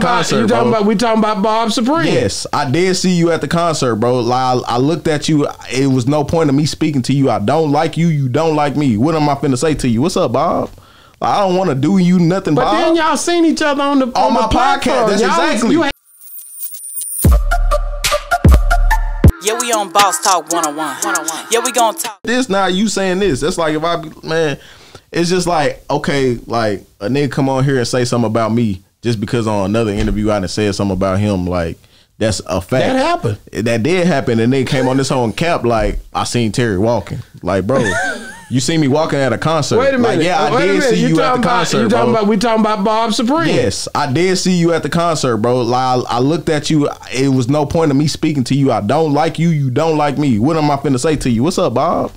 talking about concert, you talking bro. about we talking about Bob Supreme. Yes, I did see you at the concert, bro. Like I, I looked at you. It was no point of me speaking to you. I don't like you. You don't like me. What am I finna say to you? What's up, Bob? Like, I don't want to do you nothing, But Bob. then y'all seen each other on the on, my the podcast, platform. that's Y'all exactly- you had- Yeah, we on Boss Talk 101. 101. Yeah, we gonna talk. this now you saying this. That's like if I man, it's just like okay, like a nigga come on here and say something about me just because on another interview I done said something about him. Like that's a fact. That happened. That did happen, and then came on this whole cap like I seen Terry walking. Like bro, you see me walking at a concert. Wait a minute. Like, yeah, I Wait did see you, at talking the about, concert, You talking bro. about we talking about Bob Supreme? Yes, I did see you at the concert, bro. Like I, I looked at you. It was no point of me speaking to you. I don't like you. You don't like me. What am I finna say to you? What's up, Bob?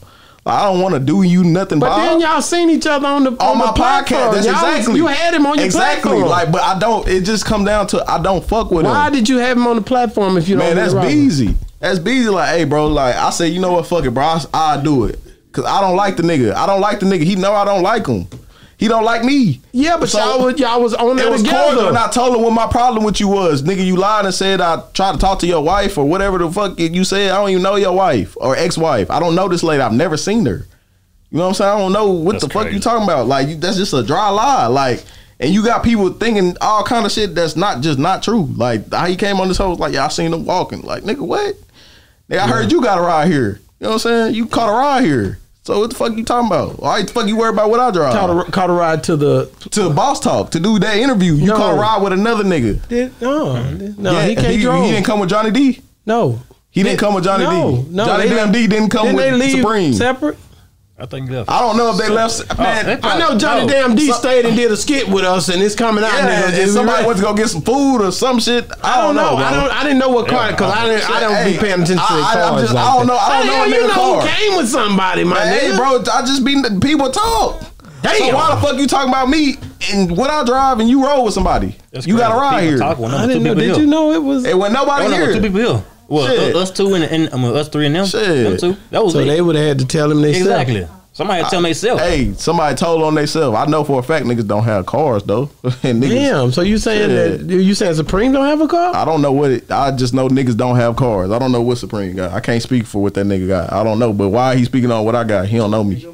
I don't want to do you nothing, But Bob. then y'all seen each other on the on my the podcast. That's exactly you had him on your exactly. platform. Like, but I don't. It just come down to I don't fuck with Why him. Why did you have him on the platform if you don't? Man, that's easy. That's easy. Like, hey, bro. Like, I say, you know what? Fuck it, bro. I, I do it because I don't like the nigga. I don't like the nigga. He know I don't like him. He don't like me. Yeah, but So- y'all was y'all was on It there was together. cordial, and I told him what my problem with you was. Nigga, you lied and said I tried to talk to your wife or whatever the fuck you said. I don't even know your wife or ex-wife. I don't know this lady. I've never seen her. You know what I'm saying? I don't know what That's the fuck you talking about. Like you, that's just a dry lie. Like, and you got people thinking all kind of shit that's not just not true. Like how he came on this whole like y'all seen him walking. Like nigga, what? Nigga, I heard you got a ride here. You know what I'm saying? You caught a ride here. So what the fuck you talking about? Why the fuck you worried about what I drive? caught a, caught a ride to the. to Boss Talk to do that interview. You No. caught a ride with another nigga. Did, no, no, Yeah, he can't he, drove. he didn't come with Johnny D. no, He didn't come with Johnny no, D. No, Johnny they D didn't come Didn't with they leave Supreme. separate? I think left. I don't know if they left. Oh, man, they I know Johnny No. Damn D So- stayed and did a skit with us, and it's coming out. yeah, nigga. and somebody went to go get some food or some shit. I, I don't know. bro. I don't. I didn't know what car because I didn't. I don't Hey, be paying attention to the I- I- I'm cars. just- like I don't know- I don't know hell You know car. who came with somebody, my Hey, nigga. bro, I just be people talk. Damn. So why the fuck you talking about me and what I drive and you roll with somebody? That's you got a ride People here. talk I didn't know. Did you know it was? It wasn't nobody Oh, no, here. two people here. Well, Shit. us two and, and I mean, us three and them. Shit. Them two. That was So it. they would have had to tell him they exactly. Somebody had to tell me self. Hey, somebody told on themselves. I know for a fact niggas don't have cars though. and niggas, Damn. So you saying Shit. that you saying Supreme don't have a car? I don't know what it. I just know niggas don't have cars. I don't know what Supreme got. I can't speak for what that nigga got. I don't know. But why he speaking on what I got? He don't know me.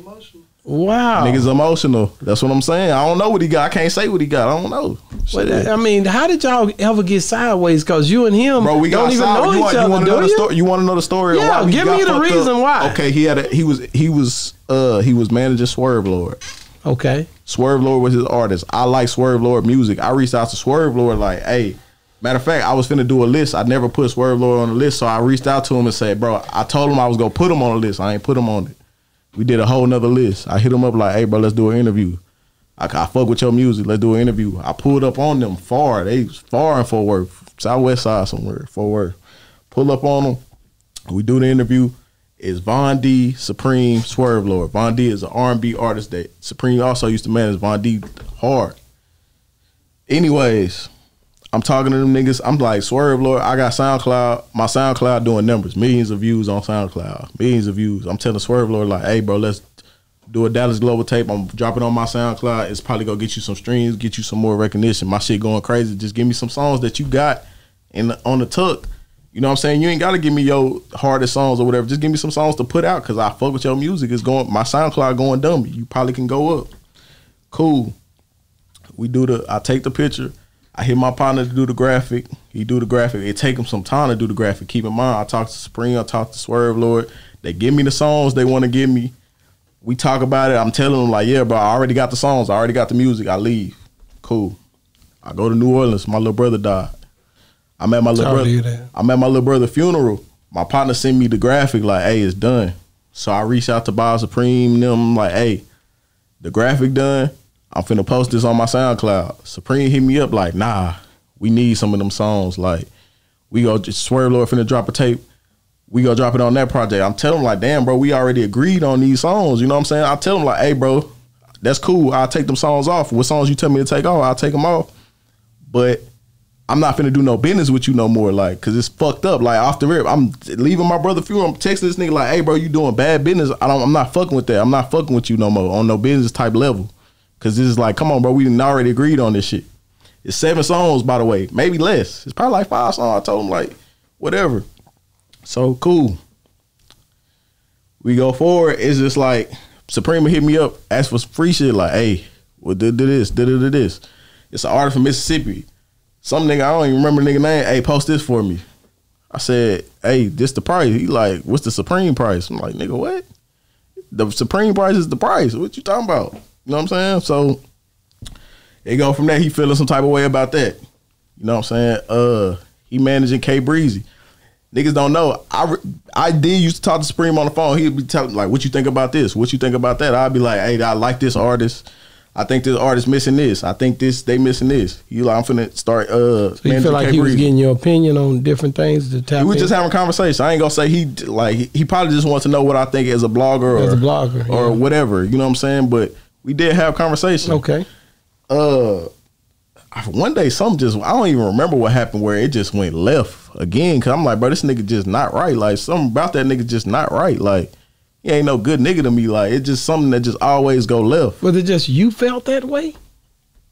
Wow. Niggas emotional. That's what I'm saying. I don't know what he got. I can't say what he got. I don't know. But, Shit. I mean, how did y'all ever get sideways? Because you and him Bro, we don't even know you each want, you other, want to know do the you? story? You want to know the story? Yeah, why give me the reason up? why. Okay, he had a, he was he was uh he was managing Swerve Lord. Okay. Swerve Lord was his artist. I like Swerve Lord music. I reached out to Swerve Lord like, hey, matter of fact, I was finna do a list. I never put Swerve Lord on the list, so I reached out to him and said, bro, I told him I was gonna put him on the list. I ain't put him on it. We did a whole nother list. I hit him up like, hey, bro, let's do an interview. I, I fuck with your music. Let's do an interview. I pulled up on them far. They far in Fort Worth, Southwest side somewhere, Fort Worth. Pull up on them. We do the interview. It's Von D, Supreme, Swerve Lord. Von D is an R&B artist that Supreme also used to manage Von D hard. Anyways, I'm talking to them niggas. I'm like, Swerve Lord, I got SoundCloud. My SoundCloud doing numbers. Millions of views on SoundCloud. Millions of views. I'm telling Swerve Lord, like, hey, bro, let's do a Dallas Global tape. I'm dropping on my SoundCloud. It's probably gonna get you some streams, get you some more recognition. My shit going crazy. Just give me some songs that you got in the, on the tuck. You know what I'm saying? You ain't gotta give me your hardest songs or whatever. Just give me some songs to put out because I fuck with your music. It's going my SoundCloud going dumb. You probably can go up. Cool. We do the I take the picture. I hit my partner to do the graphic. He do the graphic. It take him some time to do the graphic. Keep in mind, I talk to Spring, I talk to Swerve Lord. They give me the songs they want to give me. We talk about it. I'm telling them like, yeah, bro, I already got the songs. I already got the music. I leave. Cool. I go to New Orleans. My little brother died. I'm at my little Sorry to hear brother. I'm at my little brother funeral. My partner sent me the graphic like, hey, it's done. So I reached out to Bob Supreme and them like, hey, the graphic done. I'm finna post this on my SoundCloud. Supreme hit me up like, nah, we need some of them songs. Like, we go just Swerve Lord finna drop a tape. We go drop it on that project. I'm telling them like, damn, bro, we already agreed on these songs. You know what I'm saying? I tell them like, hey, bro, that's cool. I'll take them songs off. What songs you tell me to take off, I'll take them off. But I'm not finna do no business with you no more, like, cause it's fucked up. Like off the rip, I'm leaving my brother funeral. I'm texting this nigga like, "Hey, bro, you doing bad business? I don't. I'm not fucking with that. I'm not fucking with you no more on no business type level, cause this is like, come on, bro, we already agreed on this shit. It's seven songs, by the way, maybe less. It's probably like five songs. I told him like, whatever. So cool. We go forward. It's just like Supreme hit me up, ask for some free shit. Like, hey, well, do, do this, do, do, do this. It's an artist from Mississippi. Some nigga I don't even remember nigga name. Hey, post this for me. I said, hey, this the price. He like, what's the supreme price? I'm like, nigga, what? The supreme price is the price. What you talking about? You know what I'm saying? So it go from there. He feeling some type of way about that. You know what I'm saying? Uh, he managing K Breezy. Niggas don't know. I I did used to talk to Supreme on the phone. He'd be telling like, "What you think about this? What you think about that?" I'd be like, "Hey, I like this artist. I think this artist missing this. I think this they missing this." You like, I'm finna start. Uh, So you feel like he was getting your opinion on different things to tap We was just having a conversation. I ain't gonna say he like he, he probably just wants to know what I think as a blogger or a blogger, or yeah. whatever. You know what I'm saying? But we did have conversation. okay. Uh, one day something just I don't even remember what happened where it just went left again. Cause I'm like, bro, this nigga just not right. Like something about that nigga just not right. Like he ain't no good nigga to me. Like it's just something that just always go left. Was it just you felt that way?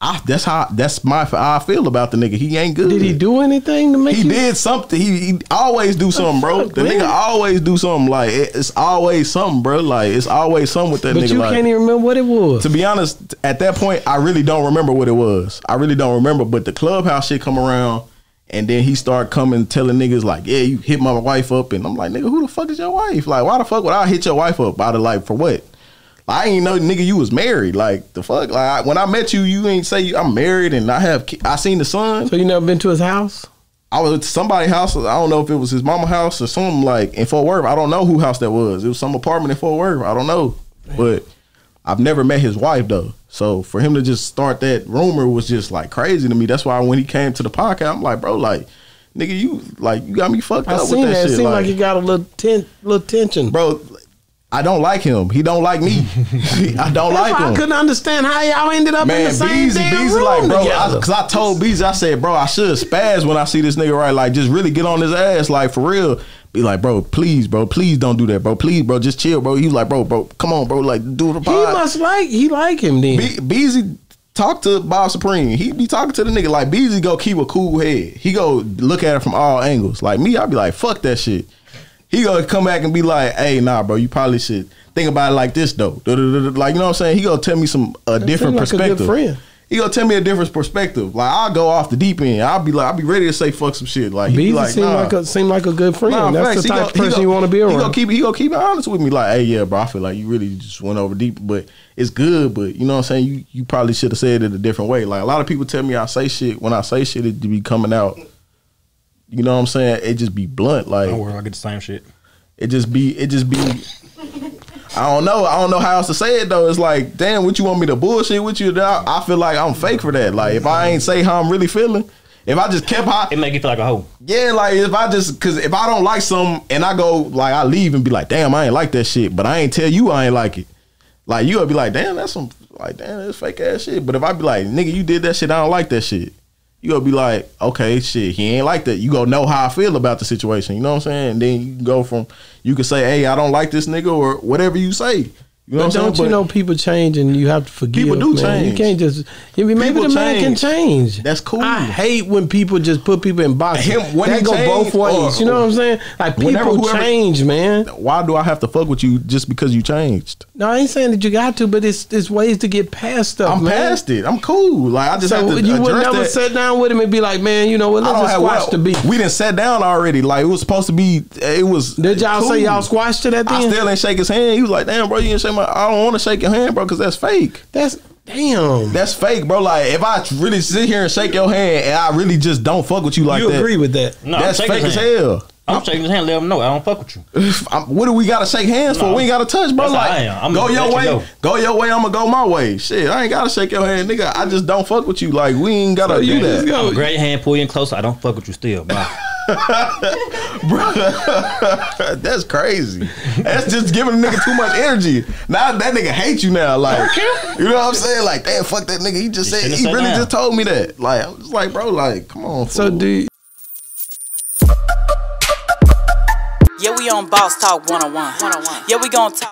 I, that's how that's my how I feel about the nigga. He ain't good. Did he do anything to make He you? did something. He, he always do something, bro. fuck, The man? nigga always do something. Like it- it's always something, bro. Like it's always something with that But nigga. you like, can't even remember what it was. to be honest, at that point, I really don't remember what it was. I really don't remember. But the clubhouse shit come around, and then he start coming telling niggas like, "Yeah, you hit my wife up," and I'm like, "Nigga, who the fuck is your wife? Like, why the fuck would I hit your wife up? Out of like for what?" I ain't know, nigga, you was married. Like the fuck. Like when I met you, you ain't say I'm married and I have. I seen the son. so you never been to his house? I was at somebody's house. I don't know if it was his mama house or something like in Fort Worth. I don't know who house that was. It was some apartment in Fort Worth. I don't know, but I've never met his wife though. So for him to just start that rumor was just like crazy to me. That's why when he came to the podcast, I'm like, bro, like, nigga, you like you got me fucked I up seen with that, that. It seemed like, like, he got a little ten, little tension. bro. I don't like him. He don't like me. I don't like him. I couldn't understand how y'all ended up in the same Beezy, damn Beezy, room like, bro, because I, told Beezy, I said, bro, I should spaz when I see this nigga right. Like, just really get on his ass, like, for real. Be like, bro, please, bro, please don't do that, bro. Please, bro, just chill, bro. He was like, bro, bro, come on, bro, like, do the he must like he like him then. Be- Beezy talk to Bob Supreme. He be talking to the nigga like Beezy go keep a cool head. He go look at it from all angles. Like me, I'd be like, fuck that shit. He gonna come back and be like, hey, nah, bro, you probably should think about it like this though. Like you know what I'm saying? He gonna tell me some a different seem like a good perspective. friend. He gonna tell me a different perspective. Like I'll go off the deep end. I'll be like, I'll be ready to say fuck some shit. Like he Beezy like, seemed nah. like a seemed like a good friend. Nah, That's facts. the He type gon- of person gon- you want to be around. He gonna keep. He gonna keep it honest with me. Like, hey, yeah, bro. I feel like you really just went over deep, but it's good. But you know what I'm saying? You you probably should have said it a different way. Like a lot of people tell me I say shit when I say shit, it be coming out. You know what I'm saying? It just be blunt. Like oh, Don't worry, I get the same shit. it just be. It just be. I don't know. I don't know how else to say it though. It's like, damn, what you want me to bullshit with you? I, I feel like I'm fake for that. Like if I ain't say how I'm really feeling, if I just kept how It make you feel like a hoe. yeah, like if I just cause if I don't like something and I go like I leave and be like, damn, I ain't like that shit, but I ain't tell you I ain't like it. Like you gonna be like, damn, that's some like damn, that's fake ass shit. But if I be like, nigga, you did that shit, I don't like that shit. You gonna be like, okay, shit, he ain't like that. You gonna know how I feel about the situation. You know what I'm saying? And then you can go from you can say, hey, I don't like this nigga or whatever you say. You know But don't you know people change and you have to forgive? People do man. You can't just. I mean, maybe People the man can change. That's cool. I hate when people just put people in boxes. Him- when that go both ways. or- you know what I'm saying? Like Whenever people whoever- change, man. Why do I have to fuck with you just because you changed? No, I ain't saying that you got to, but it's it's ways to get past stuff. I'm man. past it. I'm cool. Like I just So have to you would never that. sit down with him and be like, man, you know what? Let's just squash well, the beef. We didn't sat down already. Like it was supposed to be. It was. Did y'all cool. say y'all squashed it at the I end? still ain't shake his hand. He was like, "Damn, bro, you didn't shake my. I don't want to shake your hand, bro, because that's fake. That's damn. That's fake, bro. Like if I really sit here and shake your hand and I really just don't fuck with you like you that, agree with that? No, that's I'm shaking fake as his hand. hell. I'm shaking his hand, let him know I don't fuck with you. I'm- what do we gotta shake hands for? We ain't gotta touch, bro. that's Like, how I am. I'm go gonna your way, you know. go your way. I'm gonna go my way. Shit, I ain't gotta shake your hand, nigga. I just don't fuck with you. Like we ain't gotta So do that. just go- I'm a great hand, pull you in closer. I don't fuck with you still. Bye. That's crazy. That's just giving a nigga too much energy. Now that nigga hate you now. Like, you know what I'm saying? Like, damn, fuck that nigga. He just You said he really sat just told me that. Like, I'm just like, bro, like, come on. So fool. do you, Yeah, we on Boss Talk 101. 101. Yeah, we gon' talk.